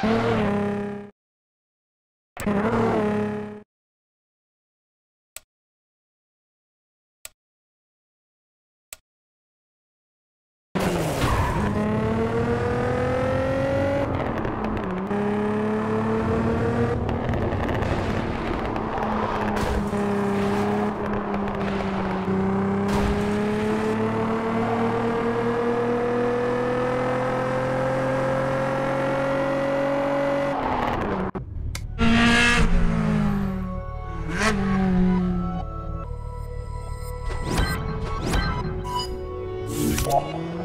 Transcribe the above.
You Wow.